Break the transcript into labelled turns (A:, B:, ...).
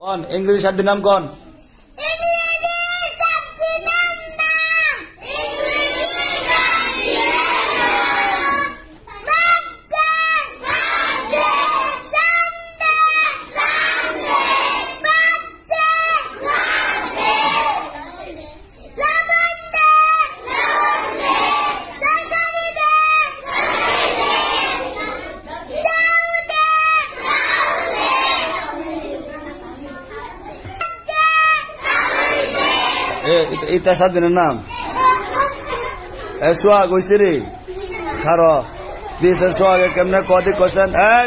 A: কন? ইংরেজি শব্দের নাম কন? Ita itu satu nenam. Eswa eh, gusiri, karo. Di eswa ya, ke ke mana kau di kosan? Eh,